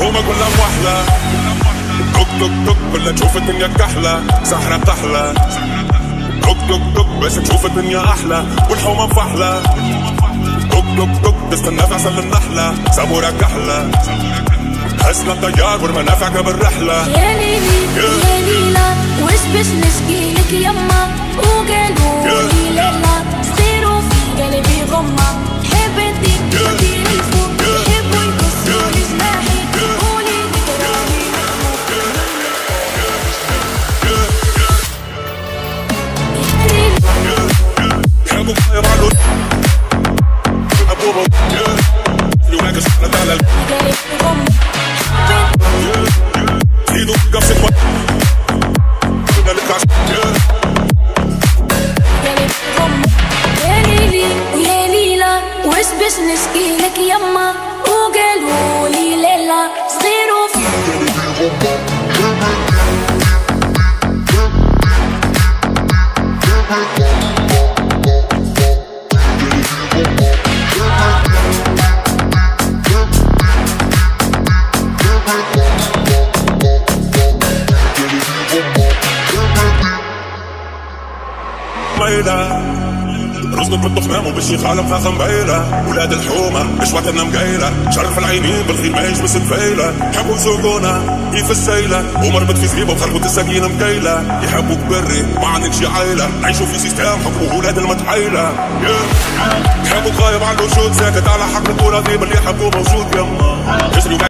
هما كلها وحلة. توك توك توك كلها تشوف الدنيا كحلة. سحرة تحلى توك توك توك بس تشوف الدنيا أحلى. والحومة فحلة توك توك تستنى عسل النحلة سابورة كحلة حسنا الطيار والمنافع قبل رحلة يا ليلي يا ليلى later. رزق بنطخ نامو بالشيخ عالم فاخم بيلة ولاد الحومة مش وقتنا مقيلة شرف العينين بالخير ما يجبس الفيلة. يحبوا يسوقونا كيف السيلة. ومربط في زريبة وخربط السكينة مكيلة يحبوك بري ما عندك شي عيلة. عيشوا في سيستم حكموا ولاد المتحيلة. يحبوك غايب على الوجود ساكت على حق الكرة اللي يحبوه موجود. يما